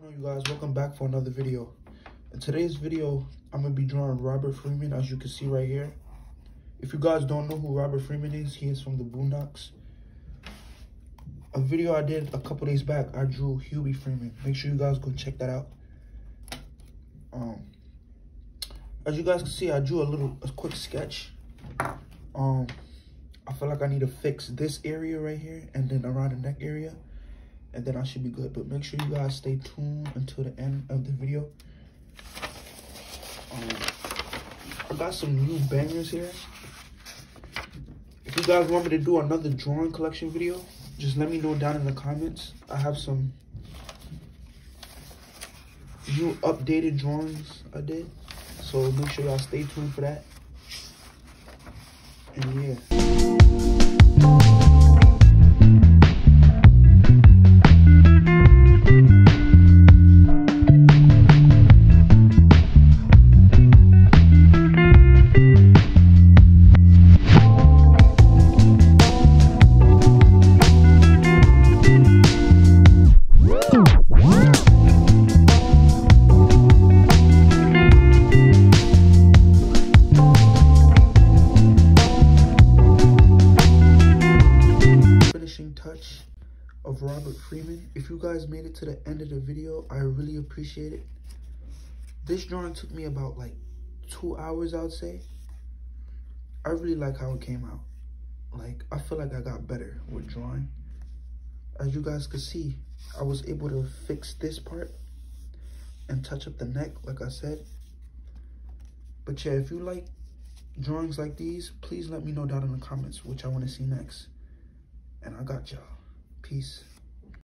you guys? Welcome back for another video. In today's video i'm gonna be drawing robert freeman as you can see right here. If you guys don't know who robert freeman is he is from the boondocks. A video i did a couple days back i drew huey freeman. Make sure you guys go check that out. Um as you guys can see i drew a little a quick sketch. Um i feel like i need to fix this area right here and then around the neck area and then I should be good. But make sure you guys stay tuned until the end of the video. Um, I got some new bangers here. If you guys want me to do another drawing collection video, just let me know down in the comments. I have some new updated drawings I did. So make sure y'all stay tuned for that. And yeah. Of Robert Freeman. If you guys made it to the end of the video, I really appreciate it. This drawing took me about like two hours, I would say. I really like how it came out. Like, I feel like I got better with drawing. As you guys can see, I was able to fix this part and touch up the neck, like I said. But yeah, if you like drawings like these, please let me know down in the comments which I want to see next. And I got y'all. Peace.